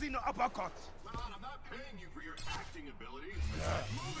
Rising uppercut! Lon, I'm not paying you for your acting abilities. Moving!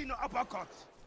Rising uppercut!